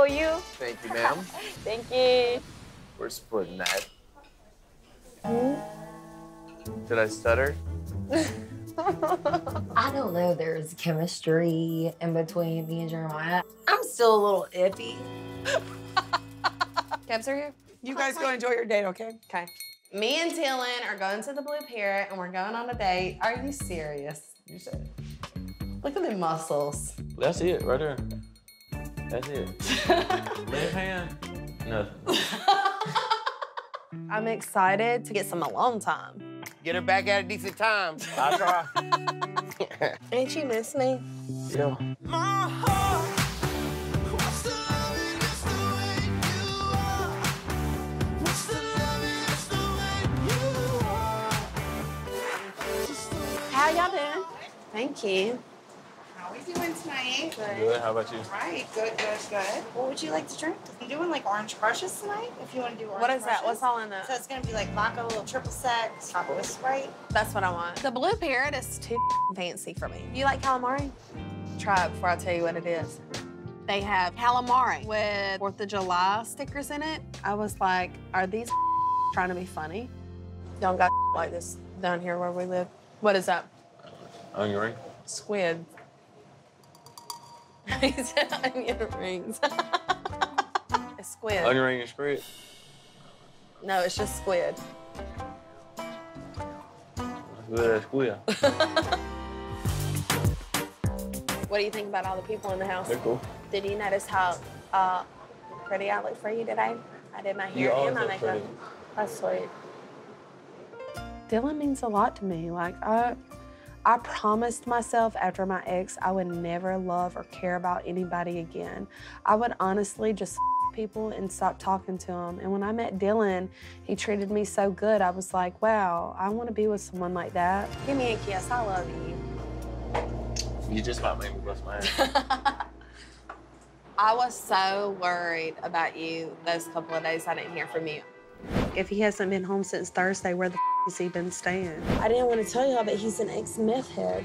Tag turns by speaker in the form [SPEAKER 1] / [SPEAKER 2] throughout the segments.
[SPEAKER 1] for you.
[SPEAKER 2] Thank you, ma'am.
[SPEAKER 1] Thank you.
[SPEAKER 2] We're splitting that. Hmm? Did I stutter?
[SPEAKER 3] I don't know. There's chemistry in between me and Jeremiah. I'm still a little iffy.
[SPEAKER 4] Cabs are here?
[SPEAKER 5] You guys go enjoy your date, okay?
[SPEAKER 4] Okay. Me and Dylan are going to the Blue Parrot and we're going on a date. Are you serious?
[SPEAKER 2] You said.
[SPEAKER 4] Look at the muscles.
[SPEAKER 2] That's it, right there. That's it. Left hand. Nothing.
[SPEAKER 4] I'm excited to get some alone time.
[SPEAKER 6] Get her back at a decent time.
[SPEAKER 2] I'll try.
[SPEAKER 4] Ain't you miss me?
[SPEAKER 2] Yeah.
[SPEAKER 4] How y'all doing? Thank you.
[SPEAKER 7] How we doing tonight?
[SPEAKER 2] Good. How about you?
[SPEAKER 7] Right, good, good, good. What would you like to drink? I'm doing like orange crushes tonight. If you want to do orange
[SPEAKER 4] What is that? What's all in that?
[SPEAKER 7] So it's gonna be like vodka, a little triple sec, top with Sprite.
[SPEAKER 4] That's what I want. The Blue Parrot is too fancy for me. You like calamari? Try it before I tell you what it is. They have calamari with Fourth of July stickers in it. I was like, are these trying to be funny? Don't got like this down here where we live. What is that?
[SPEAKER 2] Onion ring.
[SPEAKER 4] Squid. He said onion rings. it's squid.
[SPEAKER 2] Onion ring and squid.
[SPEAKER 4] No, it's just squid.
[SPEAKER 2] Good as squid.
[SPEAKER 4] What do you think about all the people in the house?
[SPEAKER 2] They're cool.
[SPEAKER 4] Did you notice how uh, pretty I look for you today? I did my hair
[SPEAKER 2] You always
[SPEAKER 4] and my
[SPEAKER 2] look
[SPEAKER 4] makeup.
[SPEAKER 2] pretty.
[SPEAKER 4] That's sweet. Dylan means a lot to me. Like I, I promised myself after my ex I would never love or care about anybody again. I would honestly just people and stop talking to them. And when I met Dylan, he treated me so good. I was like, wow, I want to be with someone like that. Give me a kiss. I love you.
[SPEAKER 2] You just about made me bust my ass.
[SPEAKER 4] I was so worried about you those couple of days I didn't hear from you. If he hasn't been home since Thursday, where the f- has he been staying? I didn't want to tell y'all, but he's an ex-meth head.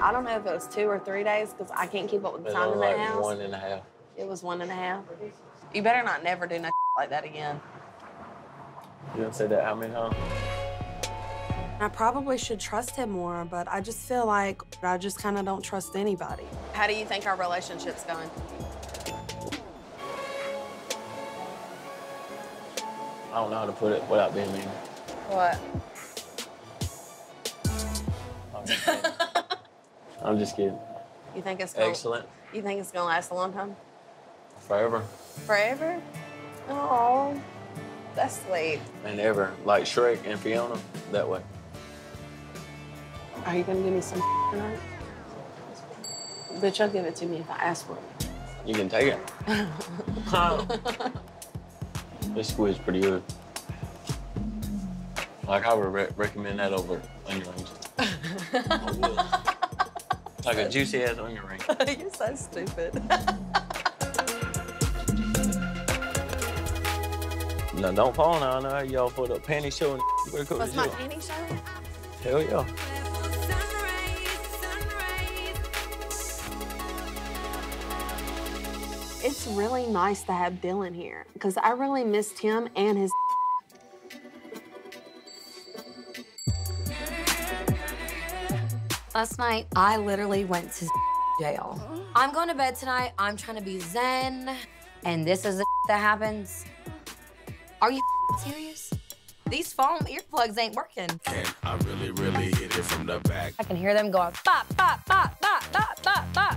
[SPEAKER 4] I don't know if it was two or three days because I can't keep up with the time
[SPEAKER 2] on
[SPEAKER 4] in
[SPEAKER 2] like
[SPEAKER 4] that house.
[SPEAKER 2] one and a half.
[SPEAKER 4] It was one and a half. You better not never do no like that again.
[SPEAKER 2] You don't say that how many times?
[SPEAKER 4] I probably should trust him more, but I just feel like I just kind of don't trust anybody. How do you think our relationship's going?
[SPEAKER 2] I don't know how to put it without being mean.
[SPEAKER 4] What?
[SPEAKER 2] I'm just kidding. I'm just kidding.
[SPEAKER 4] You think it's going?
[SPEAKER 2] Excellent.
[SPEAKER 4] You think it's gonna last a long time?
[SPEAKER 2] Forever
[SPEAKER 4] Forever? Oh, that's sweet.
[SPEAKER 2] and ever. Like Shrek and Fiona, that way.
[SPEAKER 4] Are you gonna give me some tonight? Bitch, you'll give it to me if I ask for it.
[SPEAKER 2] You can take it. this squid's pretty good. Like, I would re- recommend that over onion rings. I would. Like a juicy ass onion ring.
[SPEAKER 4] You're so stupid.
[SPEAKER 2] No, don't fall now. I know how y'all put up panty show and go
[SPEAKER 4] What's my panty show?
[SPEAKER 2] Hell yeah.
[SPEAKER 4] It's really nice to have Dylan here because I really missed him and his.
[SPEAKER 3] Last night, I literally went to jail. I'm going to bed tonight. I'm trying to be zen. And this is the that happens. Are you serious? These foam earplugs ain't working.
[SPEAKER 8] And I really, really hit it from the back.
[SPEAKER 3] I can hear them going bop, bop, bop, bop, bop, bop, bop.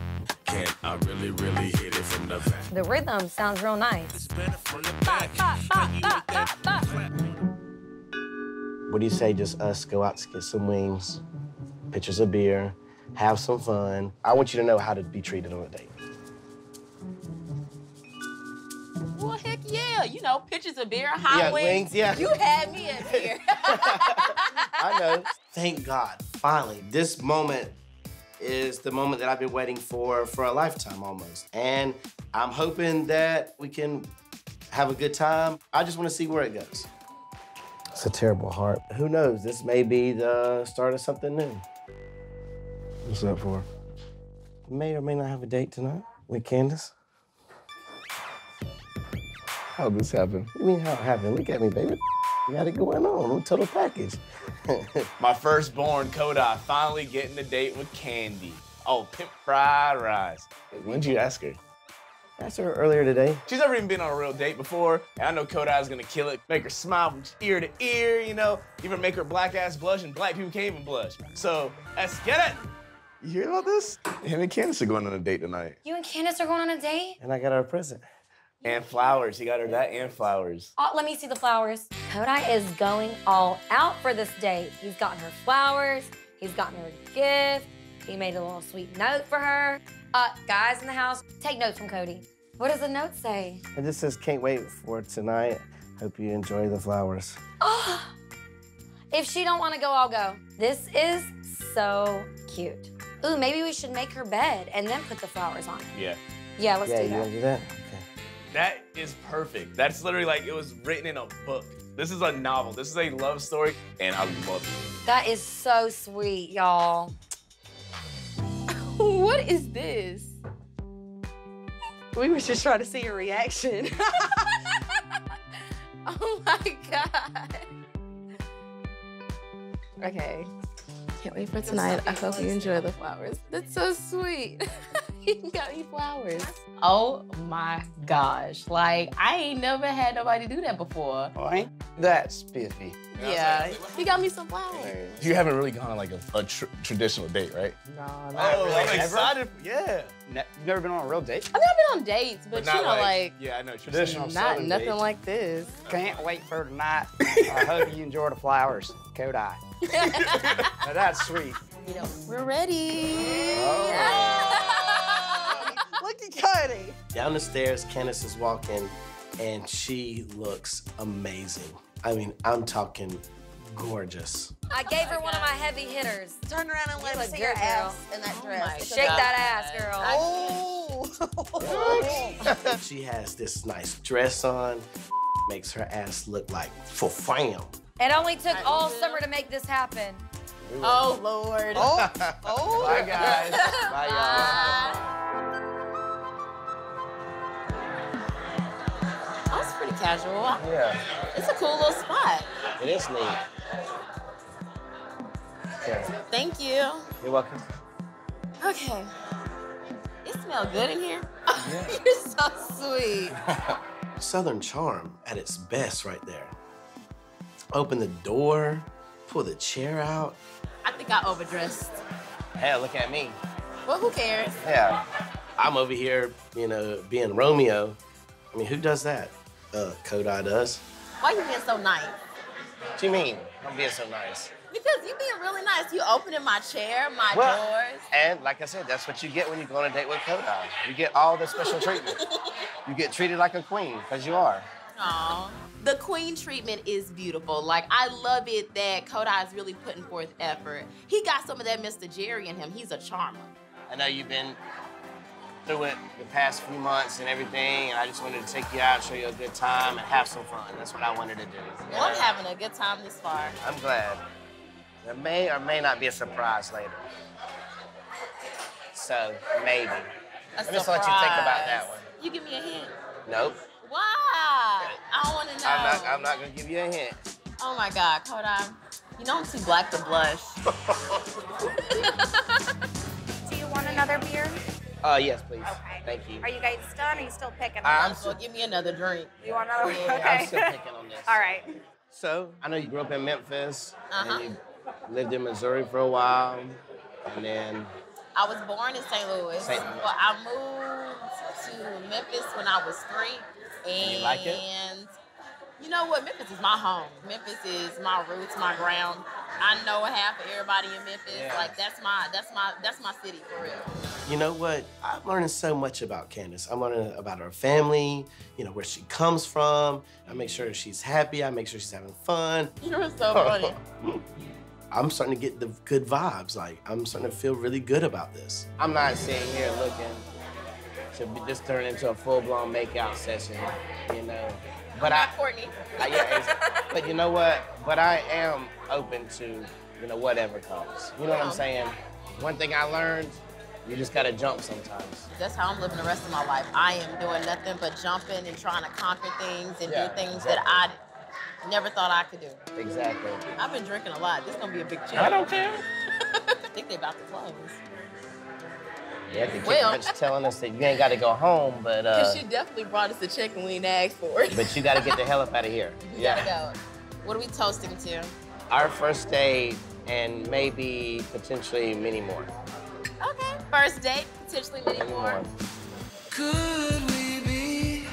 [SPEAKER 8] Can I really, really hit it from the back?
[SPEAKER 3] The rhythm sounds real nice.
[SPEAKER 6] What do you say, just us go out to get some wings, pitchers of beer, have some fun? I want you to know how to be treated on a date.
[SPEAKER 9] Well, heck yeah. You know, pictures of beer, hot
[SPEAKER 6] Yeah,
[SPEAKER 9] wings.
[SPEAKER 6] wings, yeah.
[SPEAKER 9] You had me at beer.
[SPEAKER 6] I know. Thank God, finally, this moment is the moment that I've been waiting for for a lifetime almost. And I'm hoping that we can have a good time. I just want to see where it goes. It's a terrible heart. Who knows? This may be the start of something new.
[SPEAKER 10] What's that for?
[SPEAKER 6] May or may not have a date tonight with Candace. How this happen? What do you mean how it happened? Look at me, baby. You got it going on. I'm total package.
[SPEAKER 1] My firstborn, Codi, finally getting a date with Candy. Oh, pimp fried rice. When'd you ask her?
[SPEAKER 6] Asked her earlier today.
[SPEAKER 1] She's never even been on a real date before, and I know Codi is gonna kill it. Make her smile from ear to ear, you know, even make her black ass blush, and black people can't even blush. So let's get it. You hear about this? Him and Candace are going on a date tonight.
[SPEAKER 3] You and Candace are going on a date?
[SPEAKER 6] And I got her a present.
[SPEAKER 1] And flowers. He got her that and flowers.
[SPEAKER 3] Oh, let me see the flowers. Codi is going all out for this date. He's gotten her flowers. He's gotten her a gift. He made a little sweet note for her. Uh, guys in the house, take notes from Codi. What does the note say?
[SPEAKER 6] It just says, can't wait for tonight. Hope you enjoy the flowers.
[SPEAKER 3] Oh, if she don't want to go, I'll go. This is so cute. Ooh, maybe we should make her bed and then put the flowers on it.
[SPEAKER 1] Yeah.
[SPEAKER 3] Yeah, let's
[SPEAKER 6] yeah,
[SPEAKER 3] do
[SPEAKER 6] you
[SPEAKER 3] that.
[SPEAKER 6] want to do that? Okay.
[SPEAKER 1] That is perfect. That's literally like it was written in a book. This is a novel. This is a love story, and I love it.
[SPEAKER 3] That is so sweet, y'all.
[SPEAKER 9] what is this?
[SPEAKER 4] We were just trying to see your reaction.
[SPEAKER 9] Oh my god. Okay. Can't wait for tonight. I hope you enjoy the flowers. That's so sweet. he got me flowers. Oh my gosh. Like, I ain't never had nobody do that before.
[SPEAKER 5] Oh, ain't that spiffy?
[SPEAKER 9] Yeah. He got me some flowers.
[SPEAKER 1] You haven't really gone on like a, a tr- traditional date, right?
[SPEAKER 5] No, not
[SPEAKER 1] Oh,
[SPEAKER 5] really.
[SPEAKER 1] I'm
[SPEAKER 5] Ever?
[SPEAKER 1] excited. Yeah.
[SPEAKER 5] Ne- you've never been on a real date?
[SPEAKER 9] I mean, I've been on dates, but,
[SPEAKER 1] not
[SPEAKER 9] you know, like,
[SPEAKER 1] yeah, I know
[SPEAKER 5] Traditional
[SPEAKER 9] not nothing
[SPEAKER 5] date.
[SPEAKER 9] like this.
[SPEAKER 5] Can't wait for tonight. I hope you enjoy the flowers. Codi. now that's sweet.
[SPEAKER 9] You know, we're ready.
[SPEAKER 4] Look at Codi.
[SPEAKER 6] Down the stairs, Candace is walking, and she looks amazing. I mean, I'm talking gorgeous.
[SPEAKER 3] I gave her one of my heavy hitters.
[SPEAKER 4] Turn around and let
[SPEAKER 3] You
[SPEAKER 4] me see your
[SPEAKER 3] girl.
[SPEAKER 4] ass in that
[SPEAKER 9] Oh
[SPEAKER 4] dress.
[SPEAKER 9] my
[SPEAKER 3] Shake that ass, girl.
[SPEAKER 4] Oh.
[SPEAKER 6] she has this nice dress on, makes her ass look like for fam.
[SPEAKER 3] It only took all summer to make this happen.
[SPEAKER 9] Oh, Lord.
[SPEAKER 4] oh, oh.
[SPEAKER 1] Bye, guys.
[SPEAKER 6] Bye, y'all.
[SPEAKER 9] Casual.
[SPEAKER 6] Yeah,
[SPEAKER 9] It's a cool little spot.
[SPEAKER 6] it is neat. Yeah,
[SPEAKER 9] Thank you.
[SPEAKER 6] you're welcome.
[SPEAKER 9] Okay. It smells good in here. You're so sweet.
[SPEAKER 6] Southern charm at its best right there. Open the door, pull the chair out.
[SPEAKER 9] I think I overdressed.
[SPEAKER 6] Hell, look at me.
[SPEAKER 9] Well, who cares?
[SPEAKER 6] Yeah. I'm over here, you know, being Romeo. I mean, who does that? Uh, Codi does.
[SPEAKER 9] Why you being so nice?
[SPEAKER 6] What do you mean? I'm being so nice.
[SPEAKER 9] Because you being really nice. You opening my chair, my
[SPEAKER 6] Well-
[SPEAKER 9] doors.
[SPEAKER 6] And like I said, that's what you get when you go on a date with Codi. You get all the special treatment. You get treated like a queen, because you are.
[SPEAKER 9] Aw. The queen treatment is beautiful. Like, I love it that Codi is really putting forth effort. He got some of that Mr. Jerry in him. He's a charmer.
[SPEAKER 6] I know you've been through it the past few months and everything, and I just wanted to take you out, show you a good time, and have some fun. That's what I wanted to do.
[SPEAKER 9] Well, I'm having a good time this far.
[SPEAKER 6] I'm glad. There may or may not be a surprise later. So, maybe.
[SPEAKER 9] A
[SPEAKER 6] Let me just let you think about that one.
[SPEAKER 9] You give me a hint.
[SPEAKER 6] Nope.
[SPEAKER 9] Why? I don't want to know.
[SPEAKER 6] I'm not, I'm not gonna give you a hint.
[SPEAKER 9] Oh my God, Codi. You know I'm too black to blush.
[SPEAKER 7] Do you want another beer?
[SPEAKER 6] Uh, yes, please.
[SPEAKER 7] Okay.
[SPEAKER 6] Thank you.
[SPEAKER 7] Are you guys done? Are you still picking?
[SPEAKER 6] I'm
[SPEAKER 9] so give me another drink.
[SPEAKER 7] You want another one?
[SPEAKER 6] Yeah,
[SPEAKER 7] Okay.
[SPEAKER 6] I'm still picking on this.
[SPEAKER 7] All right.
[SPEAKER 6] So, I know you grew up in Memphis,
[SPEAKER 9] Uh-huh.
[SPEAKER 6] and you lived in Missouri for a while, and then
[SPEAKER 9] I was born in St. Louis,
[SPEAKER 6] St. Louis.
[SPEAKER 9] but I moved to Memphis when I was three. And
[SPEAKER 6] You like it?
[SPEAKER 9] you know what? Memphis is my home. Memphis is my roots, my ground. I know half of everybody in Memphis.
[SPEAKER 6] Yeah.
[SPEAKER 9] Like that's my that's my that's my city for real.
[SPEAKER 6] You know what? I'm learning so much about Candace. I'm learning about her family, you know, where she comes from. I make sure she's happy. I make sure she's having fun.
[SPEAKER 9] You're so funny.
[SPEAKER 6] I'm starting to get the good vibes. Like, I'm starting to feel really good about this. I'm not sitting here looking to be, just turn into a full-blown makeout session, you know. But I,
[SPEAKER 9] Not Kortni.
[SPEAKER 6] I yeah, it's- but you know what? But I am open to, you know, whatever comes. You know what I'm um, saying? One thing I learned You just gotta jump sometimes.
[SPEAKER 9] That's how I'm living the rest of my life. I am doing nothing but jumping and trying to conquer things and
[SPEAKER 6] Yeah,
[SPEAKER 9] do things that I never thought I could do.
[SPEAKER 6] Exactly.
[SPEAKER 9] I've been drinking a lot. This is gonna be a big change.
[SPEAKER 6] I don't care.
[SPEAKER 9] I think they about to close.
[SPEAKER 6] Yeah, the
[SPEAKER 9] Well-
[SPEAKER 6] well, telling us that you ain't gotta go home, but uh,
[SPEAKER 9] Cause she definitely brought us a check and we didn't ask for it.
[SPEAKER 6] but you gotta get the hell up out of here.
[SPEAKER 9] We gotta go. What are we toasting to?
[SPEAKER 6] Our first date and maybe potentially many more.
[SPEAKER 9] Okay. First date, potentially many
[SPEAKER 6] Many
[SPEAKER 9] more.
[SPEAKER 6] more.
[SPEAKER 10] Could we be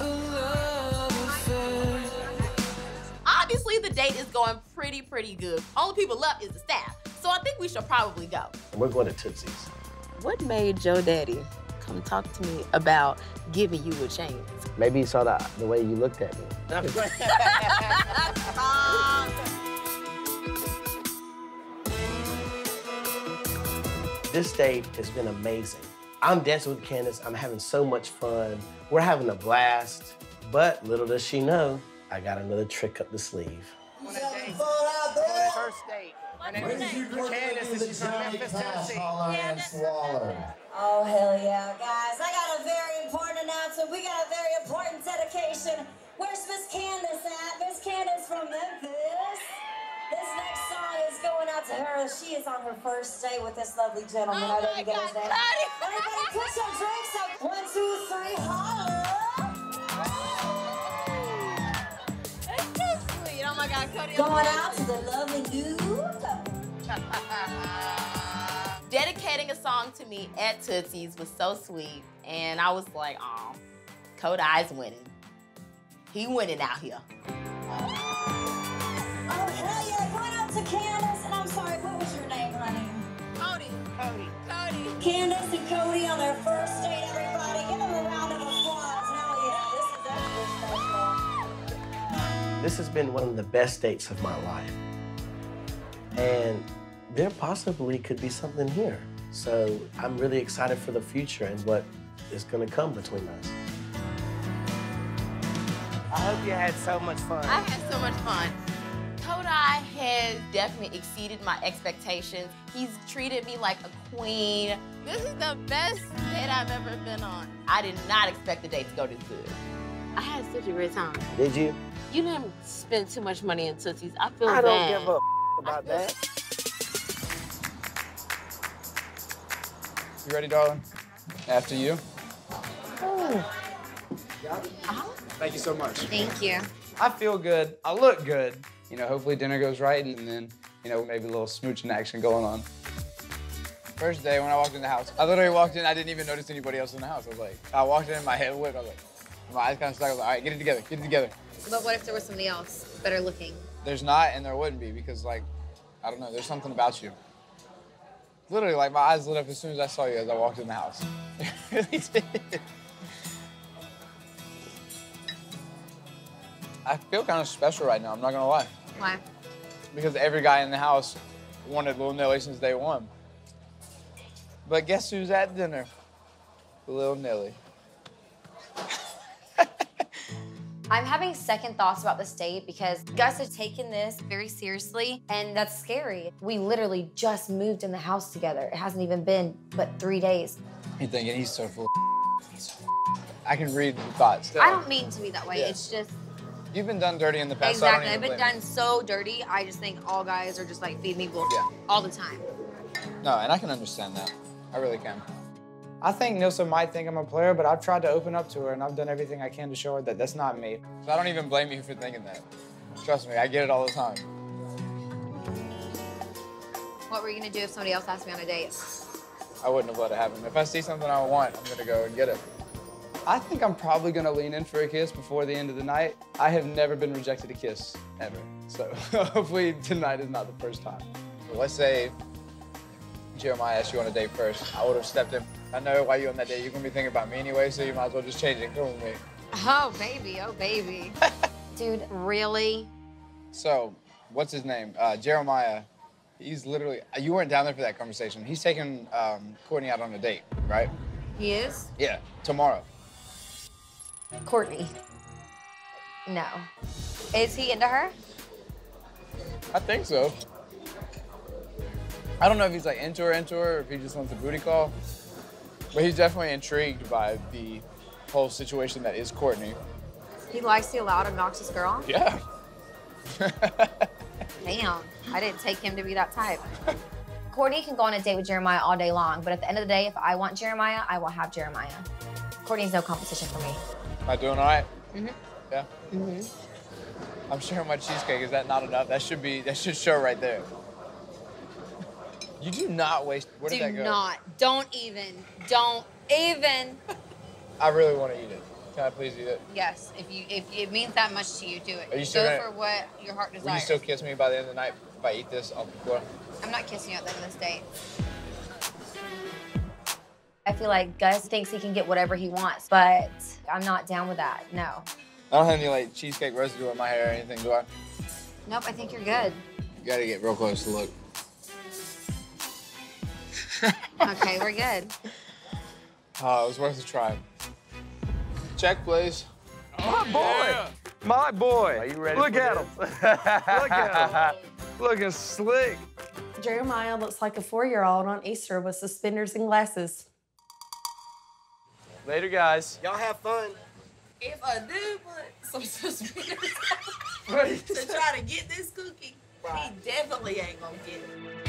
[SPEAKER 10] a love affair?
[SPEAKER 9] Obviously, the date is going pretty, pretty good. Only people left is the staff. So I think we should probably go.
[SPEAKER 6] We're going to Tootsie's.
[SPEAKER 9] What made Joe Daddy come talk to me about giving you a chance?
[SPEAKER 6] Maybe he saw the, the way you looked at me. This date has been amazing. I'm dancing with Candace. I'm having so much fun. We're having a blast. But little does she know, I got another trick up the sleeve.
[SPEAKER 5] First date. My name is Candace, and she's from Memphis, Tennessee.
[SPEAKER 11] Oh, hell yeah, guys. I got a very important announcement. We got a very important dedication. Where's Miss Candace at? Miss Candace from Memphis. This next song is going out to her. She is on her first date with this lovely gentleman. I didn't get his name. Everybody put some drinks up. One, two, three, holla.
[SPEAKER 9] My God, Codi.
[SPEAKER 11] Going out to the lovely dude.
[SPEAKER 9] Dedicating a song to me at Tootsie's was so sweet. And I was like, oh, Codi's winning. He winning out here.
[SPEAKER 11] Oh, hell yeah. Going out to Candace. This
[SPEAKER 6] has been one of the best dates of my life. And there possibly could be something here. So I'm really excited for the future and what is going to come between us.
[SPEAKER 5] I hope you had so much fun.
[SPEAKER 9] I had so much fun. Codi has definitely exceeded my expectations. He's treated me like a queen. This is the best date I've ever been on. I did not expect the date to go this good.
[SPEAKER 12] I had such a great time.
[SPEAKER 6] Did you?
[SPEAKER 12] You didn't spend too much money in Tootsie's. I feel
[SPEAKER 5] I don't give a about that.
[SPEAKER 13] You ready, darling? After you. Thank you so much.
[SPEAKER 3] Thank you.
[SPEAKER 13] I feel good. I look good. You know, hopefully dinner goes right, and then, you know, maybe a little smooching action going on. First day when I walked in the house, I literally walked in. I didn't even notice anybody else in the house. I was like, I walked in, my head whipped. I was like, my eyes kind of stuck. I was like, all right, get it together, get it together.
[SPEAKER 3] But what if there was somebody else better looking?
[SPEAKER 13] There's not, and there wouldn't be because, like, I don't know. There's something about you. Literally, like my eyes lit up as soon as I saw you as I walked in the house. It really did. I feel kind of special right now. I'm not gonna lie,
[SPEAKER 3] Why?
[SPEAKER 13] because every guy in the house wanted Lil Nelly since day one. But guess who's at dinner? Lil Nelly.
[SPEAKER 3] I'm having second thoughts about this date because you guys have taken this very seriously, and that's scary. We literally just moved in the house together. It hasn't even been but three days.
[SPEAKER 13] You're thinking he's so full. He's so I can read the thoughts.
[SPEAKER 3] I don't mean to be that way.
[SPEAKER 13] Yeah.
[SPEAKER 3] It's just
[SPEAKER 13] You've been done dirty in the past. so
[SPEAKER 3] exactly. I've been done so dirty. I just think all guys are just like feed me bull
[SPEAKER 13] Yeah.
[SPEAKER 3] all the time.
[SPEAKER 13] No, and I can understand that. I really can. I think Nilsa might think I'm a player, but I've tried to open up to her and I've done everything I can to show her that that's not me. So I don't even blame you for thinking that. Trust me, I get it all the time.
[SPEAKER 3] What were you gonna do if somebody else asked me on a date?
[SPEAKER 13] I wouldn't have let it happen. If I see something I want, I'm gonna go and get it. I think I'm probably gonna lean in for a kiss before the end of the night. I have never been rejected a kiss, ever. So hopefully tonight is not the first time. So let's say Jeremiah asked you on a date first. I would have stepped in. I know why you're on that date. You're gonna be thinking about me anyway, so you might as well just change it. Come with me.
[SPEAKER 3] Oh baby, oh baby. Dude, really?
[SPEAKER 13] So, what's his name? Uh, Jeremiah. He's literally, you weren't down there for that conversation. He's taking um, Kortni out on a date, right?
[SPEAKER 3] He is?
[SPEAKER 13] Yeah, tomorrow.
[SPEAKER 3] Kortni. No. Is he into her?
[SPEAKER 13] I think so. I don't know if he's like into her, into her, or if he just wants a booty call. But he's definitely intrigued by the whole situation that is Kortni.
[SPEAKER 3] He likes the loud, obnoxious girl?
[SPEAKER 13] Yeah.
[SPEAKER 3] Damn, I didn't take him to be that type. Kortni can go on a date with Jeremiah all day long, but at the end of the day, if I want Jeremiah, I will have Jeremiah. Kortni's no competition for me.
[SPEAKER 13] Am I doing all right?
[SPEAKER 3] Mm-hmm.
[SPEAKER 13] Yeah.
[SPEAKER 3] Mm-hmm.
[SPEAKER 13] I'm sharing my cheesecake. Is that not enough? That should be. That should show right there. You do not waste. Where did
[SPEAKER 3] Do
[SPEAKER 13] that go?
[SPEAKER 3] Do not. Don't even. Don't even.
[SPEAKER 13] I really want to eat it. Can I please eat it?
[SPEAKER 3] Yes, if you if it means that much to you, do it.
[SPEAKER 13] Are you still
[SPEAKER 3] Go
[SPEAKER 13] gonna-
[SPEAKER 3] for what your heart desires.
[SPEAKER 13] Will you still kiss me by the end of the night if I eat this off the floor?
[SPEAKER 3] I'm not kissing you at the end of this date. I feel like Gus thinks he can get whatever he wants, but I'm not down with that. No.
[SPEAKER 13] I don't have any like cheesecake residue in my hair or anything, do I?
[SPEAKER 3] Nope, I think you're good.
[SPEAKER 13] You gotta get real close to look.
[SPEAKER 3] Okay, we're good.
[SPEAKER 13] Oh, it was worth a try. Check, please.
[SPEAKER 14] My boy. My boy.
[SPEAKER 2] Are you ready
[SPEAKER 14] Look
[SPEAKER 2] for
[SPEAKER 14] at him. Look at him. Looking slick.
[SPEAKER 4] Jeremiah looks like a four-year-old on Easter with suspenders and glasses.
[SPEAKER 2] Later, guys.
[SPEAKER 6] Y'all have fun.
[SPEAKER 12] If a dude put some suspenders to try to get this cookie, he definitely ain't gonna get it.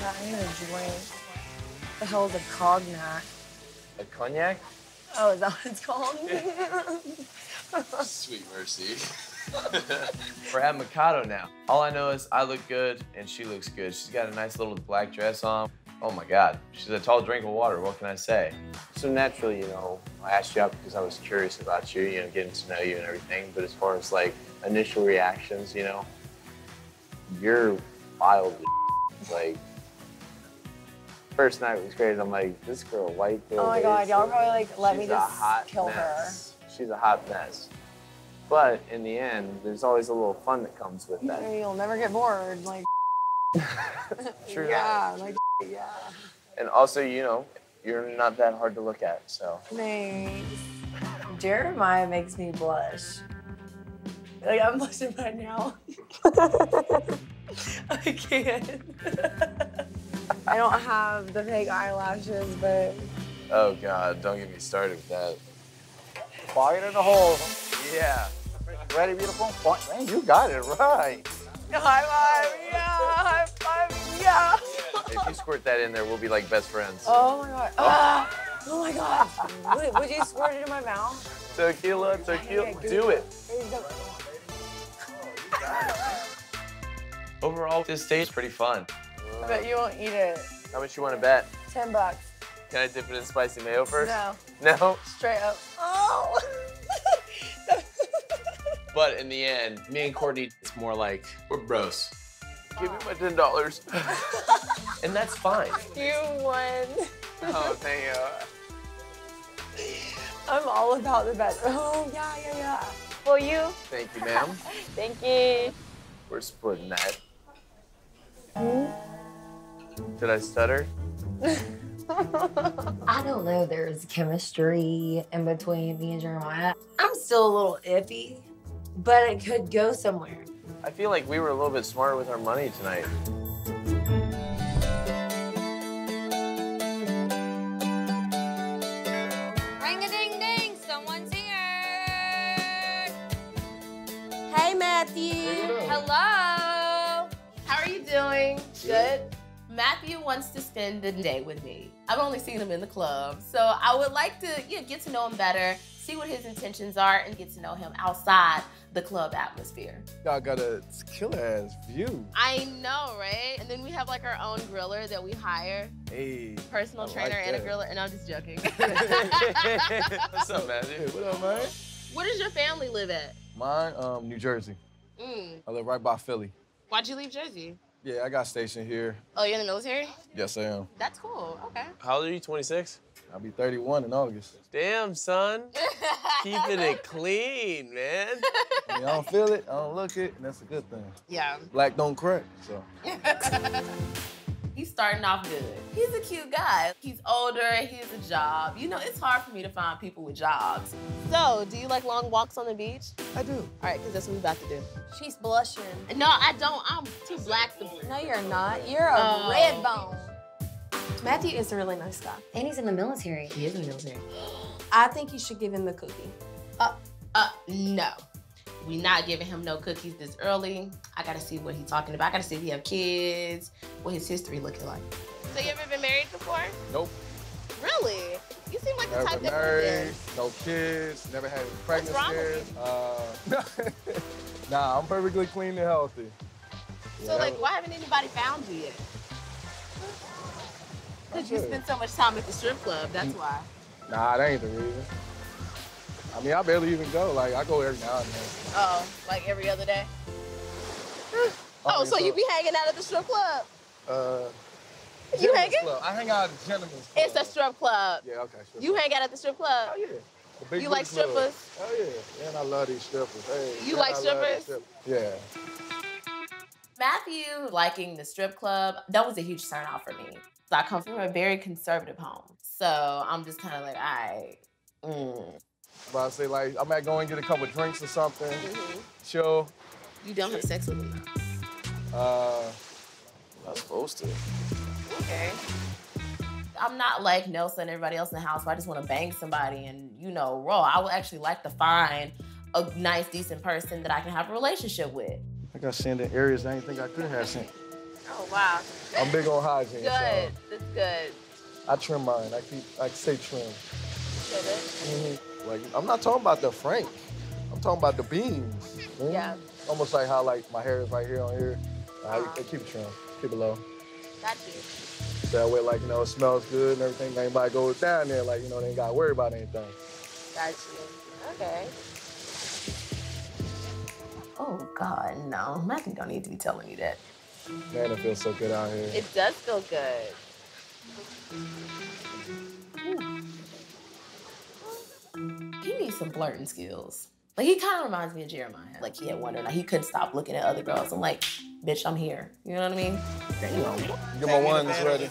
[SPEAKER 3] I need a drink. The hell is a cognac?
[SPEAKER 2] A cognac?
[SPEAKER 3] Oh, is that what it's called?
[SPEAKER 15] Sweet mercy.
[SPEAKER 2] We're at Mikado now. All I know is I look good and she looks good. She's got a nice little black dress on. Oh my God, she's a tall drink of water. What can I say?
[SPEAKER 16] So naturally, you know, I asked you out because I was curious about you, you know, getting to know you and everything. But as far as like initial reactions, you know, you're wild. Like, first night was great. I'm like, this girl, white girl.
[SPEAKER 3] Oh my God, y'all probably like let me just
[SPEAKER 16] hot
[SPEAKER 3] kill
[SPEAKER 16] mess. She's a hot mess. But in the end, there's always a little fun that comes with that.
[SPEAKER 3] her. You'll never get bored. Like,
[SPEAKER 16] True.
[SPEAKER 3] yeah, like, yeah.
[SPEAKER 16] And also, you know, you're not that hard to look at. So
[SPEAKER 3] Thanks. Jeremiah makes me blush. Like I'm blushing right now. I can't. I don't have the fake eyelashes, but
[SPEAKER 2] Oh God, don't get me started with that.
[SPEAKER 5] Fire in the hole.
[SPEAKER 2] Yeah.
[SPEAKER 5] Ready, beautiful? Man, you got it right.
[SPEAKER 3] high five, yeah, high five, yeah.
[SPEAKER 2] If you squirt that in there, we'll be like best friends.
[SPEAKER 3] Oh my god. Ah, oh my god. Would, would you squirt it in my mouth?
[SPEAKER 2] Tequila, tequila, do it.
[SPEAKER 3] There you go.
[SPEAKER 2] Overall, this stage is pretty fun.
[SPEAKER 3] I bet you won't eat it.
[SPEAKER 2] How much you want to bet?
[SPEAKER 3] Ten bucks.
[SPEAKER 2] Can I dip it in spicy mayo first?
[SPEAKER 3] No.
[SPEAKER 2] No?
[SPEAKER 3] Straight up. Oh.
[SPEAKER 2] But in the end, me and Kortni, it's more like we're bros. Give me my ten dollars. and that's fine.
[SPEAKER 3] You won.
[SPEAKER 2] Oh, thank you.
[SPEAKER 3] I'm all about the bet. Oh yeah, yeah, yeah. For you.
[SPEAKER 2] Thank you, ma'am.
[SPEAKER 3] Thank you.
[SPEAKER 2] We're splitting that. Did I stutter?
[SPEAKER 3] I don't know there's chemistry in between me and Jeremiah. I'm still a little iffy, but it could go somewhere.
[SPEAKER 2] I feel like we were a little bit smarter with our money tonight.
[SPEAKER 3] Ring a ding ding, someone's here.
[SPEAKER 12] Hey, Matthew.
[SPEAKER 9] Hello. How are you doing? Good. Matthew wants to spend the day with me. I've only seen him in the club, so I would like to you know, get to know him better, see what his intentions are, and get to know him outside the club atmosphere.
[SPEAKER 13] Y'all got a killer ass view.
[SPEAKER 9] I know, right? And then we have like our own griller that we hire,
[SPEAKER 13] Hey.
[SPEAKER 9] personal
[SPEAKER 13] I like
[SPEAKER 9] trainer and a
[SPEAKER 13] that.
[SPEAKER 9] griller, and I'm just joking.
[SPEAKER 2] What's up, Matthew?
[SPEAKER 13] Hey, what up, man?
[SPEAKER 9] Where does your family live at?
[SPEAKER 13] Mine, um, New Jersey.
[SPEAKER 9] Mm.
[SPEAKER 13] I live right by Philly.
[SPEAKER 9] Why'd you leave Jersey?
[SPEAKER 13] Yeah, I got stationed here.
[SPEAKER 9] Oh, you're in the military?
[SPEAKER 13] Yes, I am.
[SPEAKER 9] That's cool. Okay.
[SPEAKER 2] How old are you? 26?
[SPEAKER 13] I'll be 31 in August.
[SPEAKER 2] Damn, son. Keeping it clean, man.
[SPEAKER 13] I, mean, I don't feel it, I don't look it, and that's a good thing.
[SPEAKER 9] Yeah.
[SPEAKER 13] Black don't crack, so.
[SPEAKER 9] He's starting off good. He's a cute guy. He's older, he has a job. You know, it's hard for me to find people with jobs.
[SPEAKER 15] So, do you like long walks on the beach?
[SPEAKER 9] I do.
[SPEAKER 15] All right, because that's what we're about to do.
[SPEAKER 3] She's blushing.
[SPEAKER 15] No, I don't. I'm too black to
[SPEAKER 3] No, you're not. You're a
[SPEAKER 15] Oh.
[SPEAKER 3] red bone.
[SPEAKER 4] Matthew is a really nice guy.
[SPEAKER 3] And he's in the military.
[SPEAKER 9] He is in the military.
[SPEAKER 4] I think you should give him the cookie.
[SPEAKER 9] Uh, uh, no. We not giving him no cookies this early. I gotta see what he's talking about. I gotta see if he have kids, what his history looking like.
[SPEAKER 15] So, you ever been married before?
[SPEAKER 14] Nope.
[SPEAKER 15] Really? You seem like the type that would
[SPEAKER 14] married,
[SPEAKER 15] be.
[SPEAKER 14] no kids, never had any pregnant
[SPEAKER 15] wrong
[SPEAKER 14] scares.
[SPEAKER 15] with
[SPEAKER 14] Uh, nah, I'm perfectly clean and healthy.
[SPEAKER 15] So, like, why haven't anybody found you yet? Because you spend so much time at the strip club, that's why.
[SPEAKER 14] Nah, that ain't the reason. I mean, I barely even go. Like, I go every now and then.
[SPEAKER 15] Oh, like every other day?
[SPEAKER 14] I
[SPEAKER 15] Oh,
[SPEAKER 14] mean,
[SPEAKER 15] so you be hanging out at the strip club?
[SPEAKER 14] Uh,
[SPEAKER 15] You hanging?
[SPEAKER 14] club. I hang out at the gentleman's club.
[SPEAKER 15] It's a strip club.
[SPEAKER 14] Yeah, okay. Strip
[SPEAKER 15] You
[SPEAKER 14] club.
[SPEAKER 15] hang out at the strip club?
[SPEAKER 14] Oh, yeah. Big
[SPEAKER 15] You like
[SPEAKER 14] club.
[SPEAKER 15] strippers?
[SPEAKER 14] Oh, yeah. And I love these strippers. Hey,
[SPEAKER 15] You
[SPEAKER 14] man,
[SPEAKER 15] like
[SPEAKER 14] I love these
[SPEAKER 15] strippers?
[SPEAKER 14] strippers. Yeah.
[SPEAKER 9] Matthew liking the strip club, that was a huge turnoff for me. So I come from a very conservative home. So I'm just kind of like, all right. Mm.
[SPEAKER 14] But I say, like, I might go and get a couple drinks or something. Chill.
[SPEAKER 15] You don't have sex with me.
[SPEAKER 14] Uh, I'm not supposed to.
[SPEAKER 9] Okay. I'm not like Nelson and everybody else in the house I just want to bang somebody and, you know, roll. I would actually like to find a nice, decent person that I can have a relationship with.
[SPEAKER 14] I got sent in areas I didn't think I could have sent.
[SPEAKER 15] Oh, wow.
[SPEAKER 14] I'm big on hygiene.
[SPEAKER 15] Good. That's good.
[SPEAKER 14] I trim mine. I keep, I stay trim.
[SPEAKER 15] Good.
[SPEAKER 14] Mhm. Like, I'm not talking about the Frank. I'm talking about the beans. Mhm.
[SPEAKER 15] Yeah.
[SPEAKER 14] Almost like how like my hair is right here on here. I,
[SPEAKER 15] Uh-huh.
[SPEAKER 14] I keep it trim, keep it low.
[SPEAKER 15] Got you.
[SPEAKER 14] That way, like you know, it smells good and everything. Anybody goes down there, like you know, they ain't got to worry about anything.
[SPEAKER 15] Got you. Okay.
[SPEAKER 9] Oh, God, no. Matthew don't need to be telling me that.
[SPEAKER 14] Man, it feels so good out here.
[SPEAKER 15] It does feel good.
[SPEAKER 9] He needs some flirting skills. Like, he kind of reminds me of Jeremiah. Like, he had wondered, like, he couldn't stop looking at other girls. I'm like, bitch, I'm here. You know what I mean? There you go.
[SPEAKER 14] Get my ones ready.